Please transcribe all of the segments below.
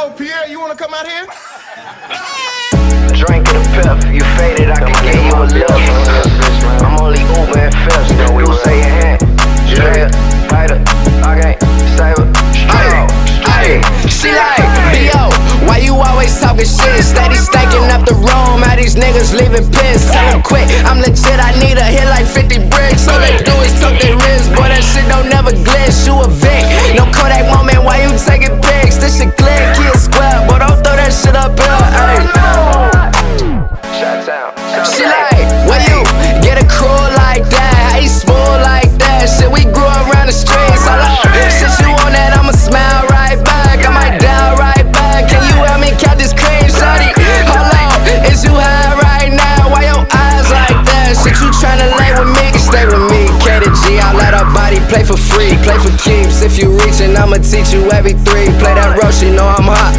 Yo, Pierre, you wanna come out here? Drink the pep, you faded, I can give you a lift. I'm only Uber and Fifth, you say your hand. Straight, tighter, I can't save it. Hey, she like, B.O., why you always talking shit? Steady staking up the room, how these niggas leaving piss. Tell them quick, I'm legit, I need a hit like 50 bricks. All they do is tuck their wrist, boy, that shit don't Town. She like, where you get a crew like that? How you smooth like that? Shit, we grew up around the streets. Hold up, shit, you on that? I'ma smile right back. I might down right back. Can you help me count this cream, shawty? Hold up, is you high right now? Why your eyes like that? Shit, you tryna lay with me? Can stay with me. K to G, I let our body play for If you reachin', I'ma teach you every three. Play that rush, you know I'm hot.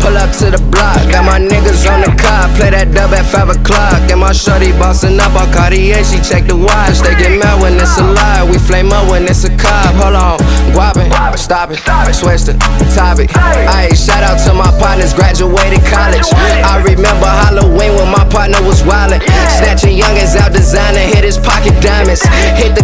Pull up to the block, got my niggas on the car. Play that dub at 5 o'clock. And my shorty bossing up on Cartier, she check the watch. They get mad when it's a lie, we flame up when it's a cop. Hold on, guapping, stop it, switch the topic. Ayy, shout out to my partners, graduated college. I remember Halloween when my partner was wildin'. Snatching youngins out designer, hit his pocket diamonds. Hit the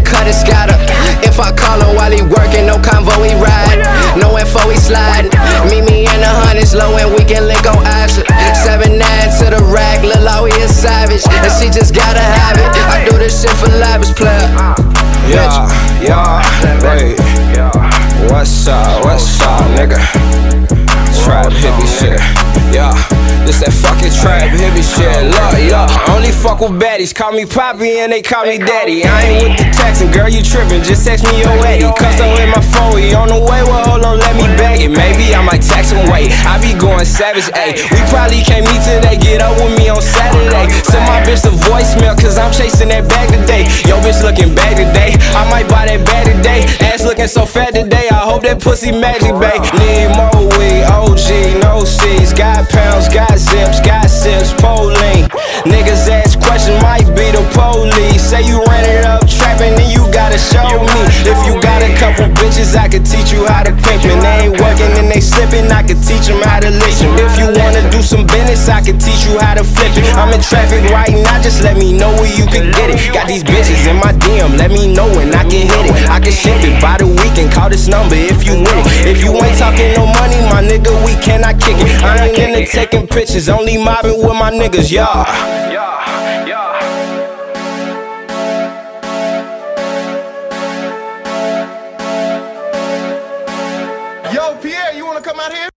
for. Yeah, yeah, wait. What's up, what's up, nigga? Only fuck with baddies, call me Poppy and they call me Daddy. I ain't with the texting, girl, you trippin', just text me your Eddie. Custom in my phone, he on the way, well, hold on, let me bag it. Maybe I might text him, wait. I be going savage, ayy. We probably can't meet today, get up with me on Saturday. Send my bitch a voicemail, cause I'm chasing that bag today. Yo, bitch looking bad today. I might buy that bag today. Ass looking so fat today, I hope that pussy magic, babe. Need more weed, OG, no C's. Got pounds, got zips, got sips, show me. If you got a couple bitches, I could teach you how to pimp. And they ain't working and they slipping, I could teach them how to listen. If you wanna do some business, I could teach you how to flip it. I'm in traffic right now, just let me know where you can get it. Got these bitches in my DM, let me know when I can hit it. I can ship it by the weekend, call this number if you with it. If you ain't talking no money, my nigga, we cannot kick it. I ain't into taking pictures, only mobbing with my niggas, y'all. You want to come out here?